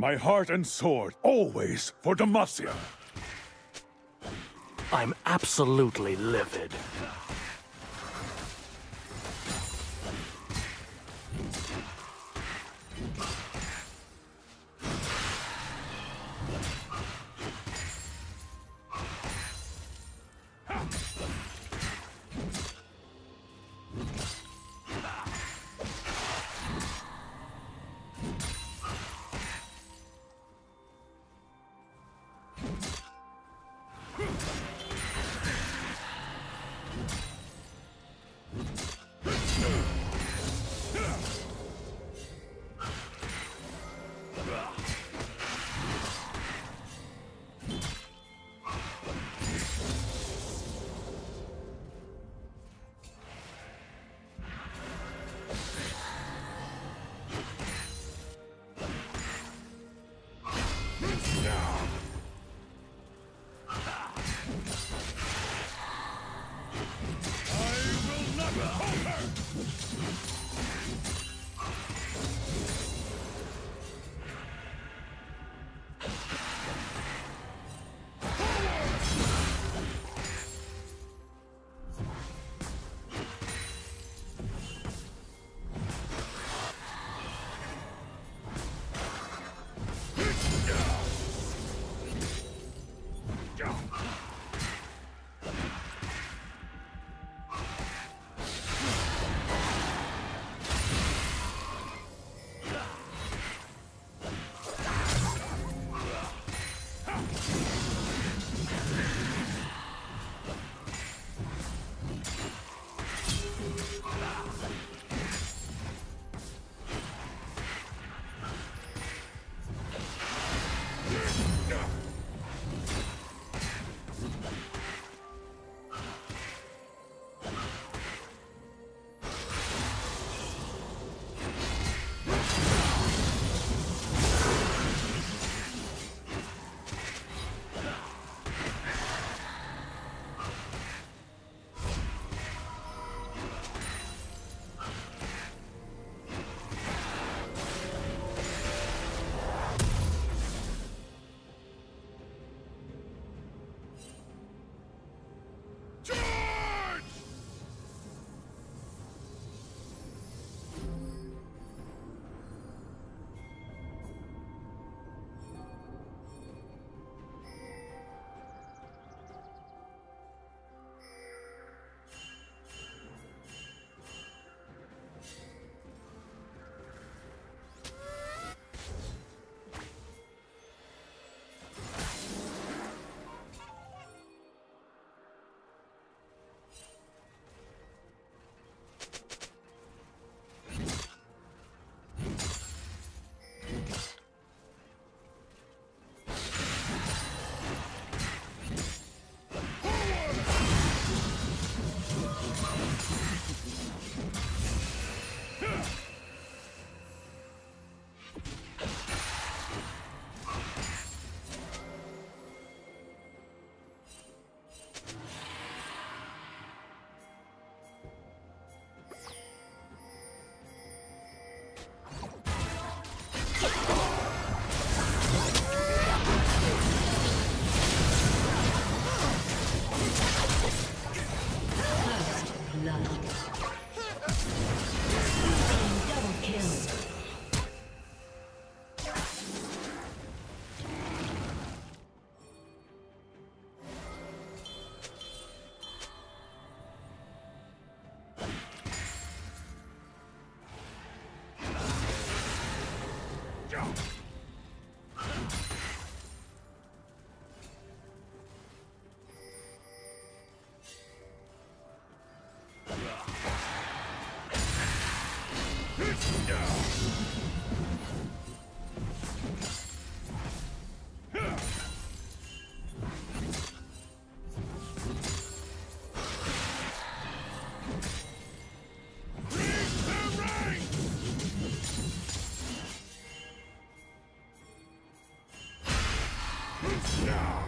My heart and sword, always for Demacia. I'm absolutely livid. Yeah.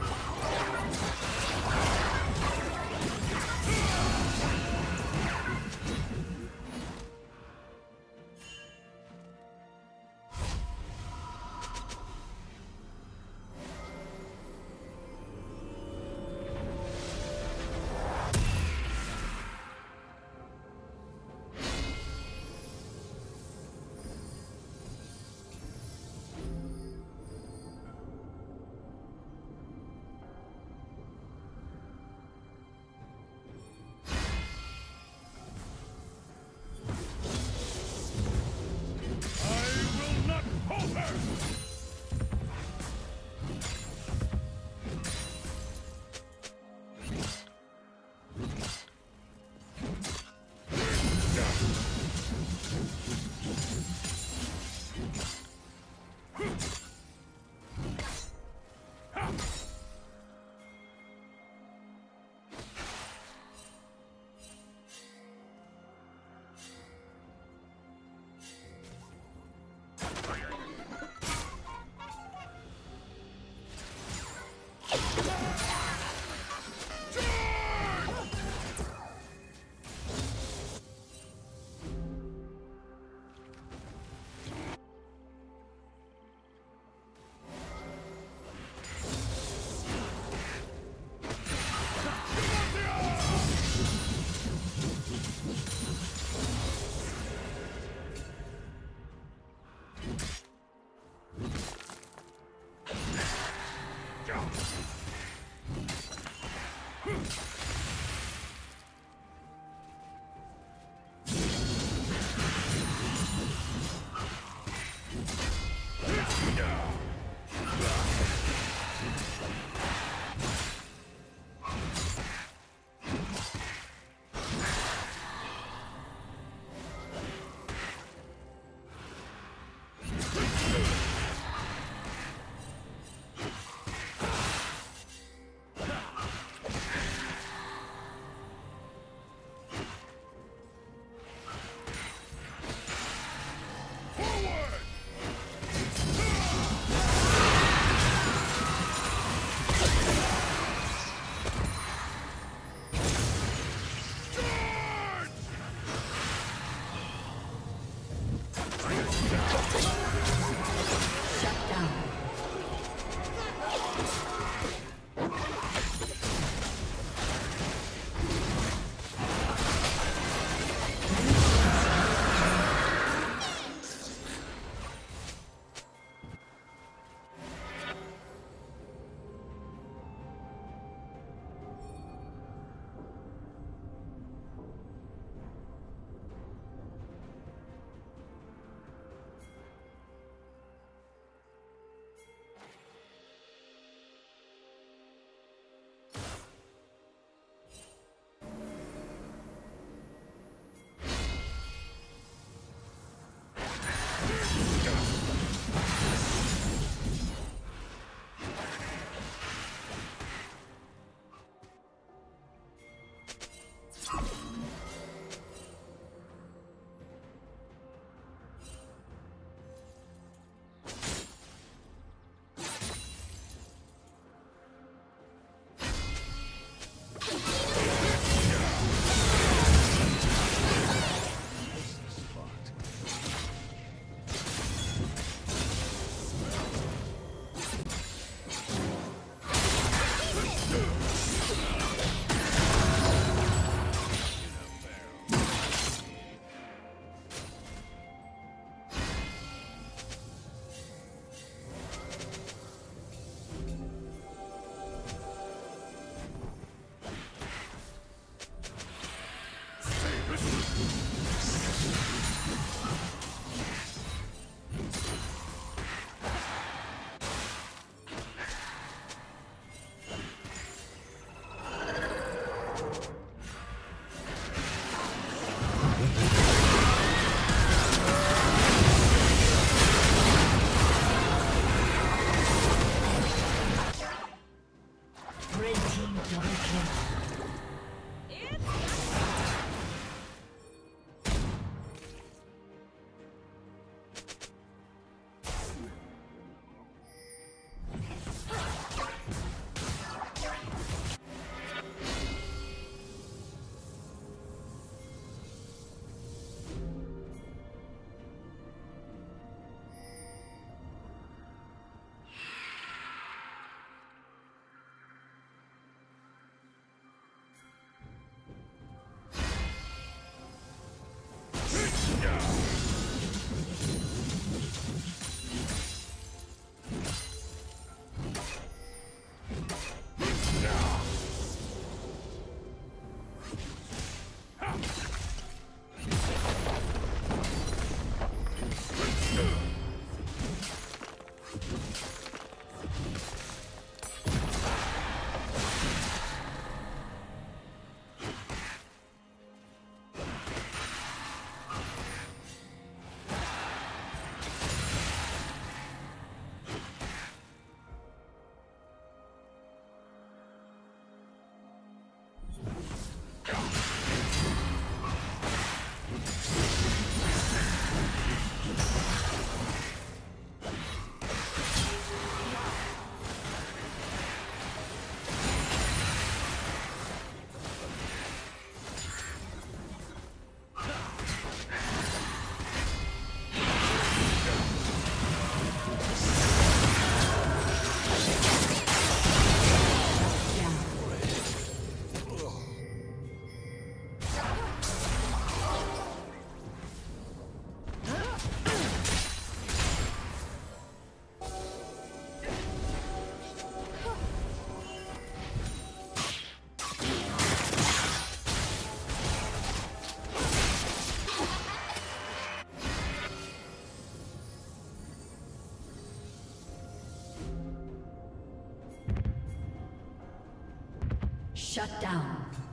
Shut down.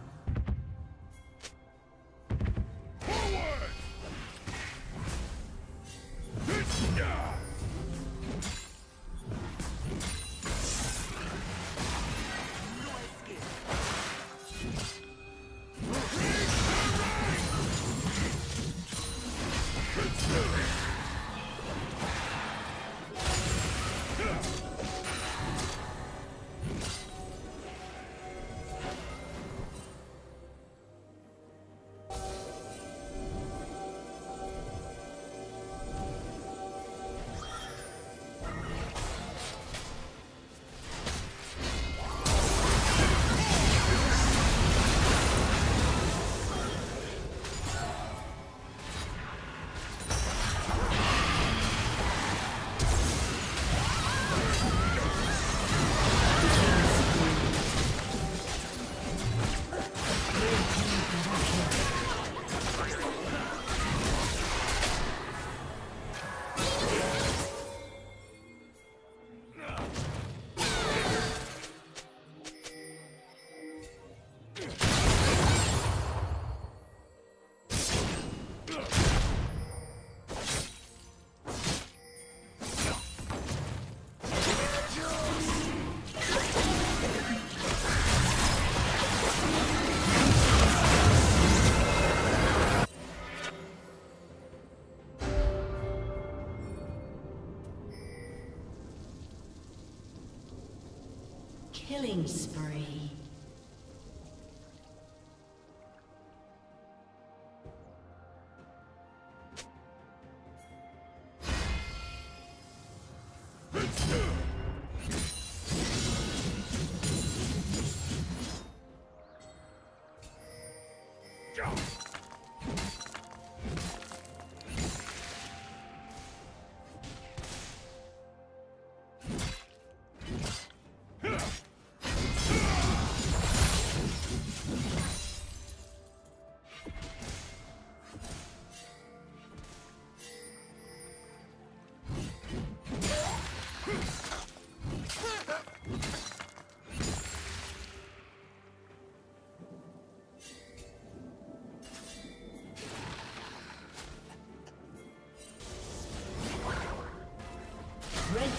Killing spree.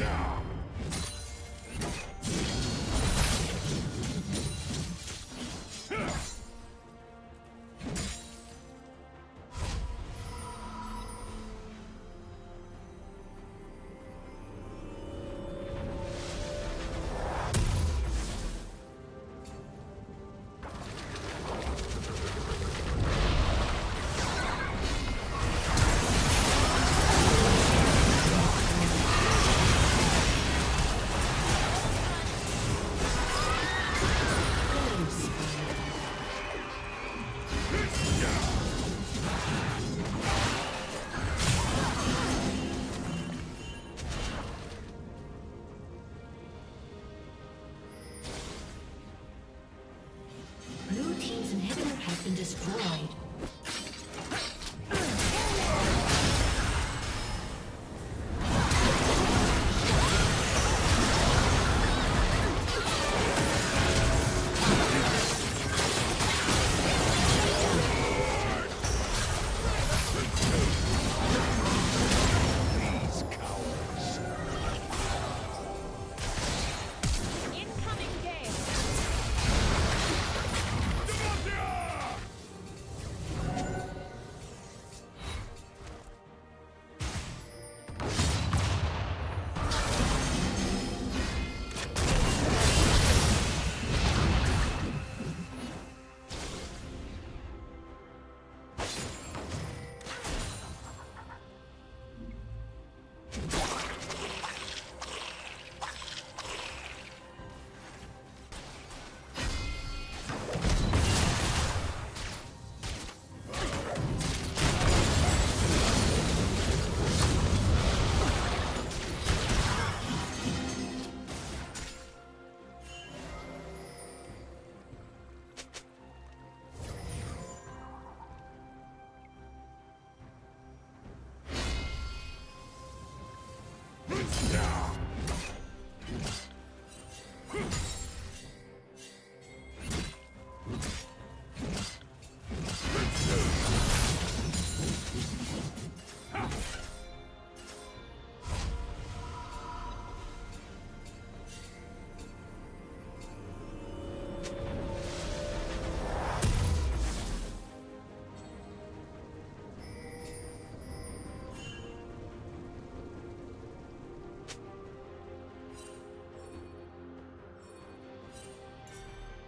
now.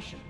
Slain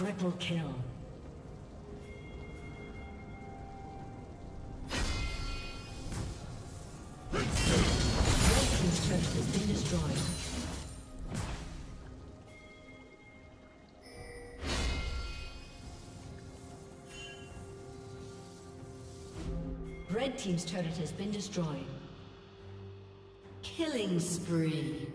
Triple kill. Red Team's turret has been destroyed. Red Team's turret has been destroyed. Killing spree.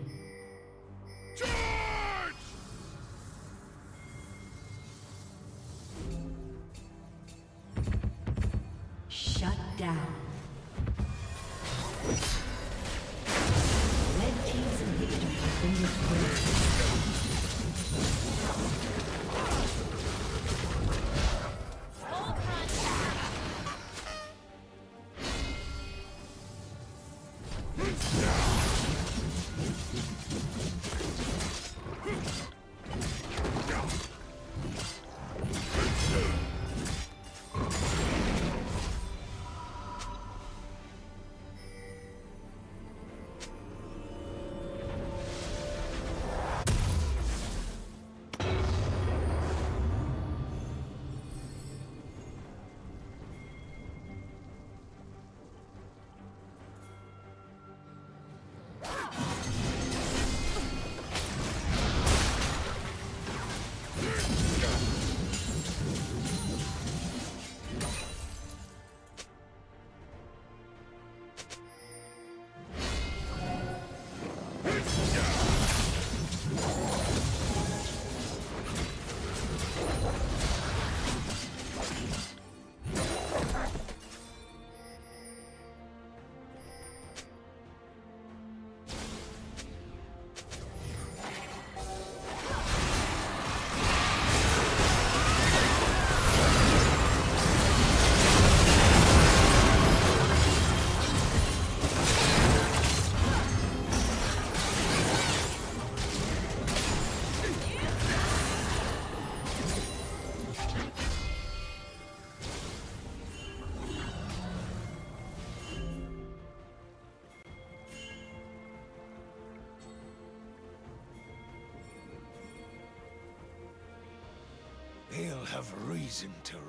Have reason to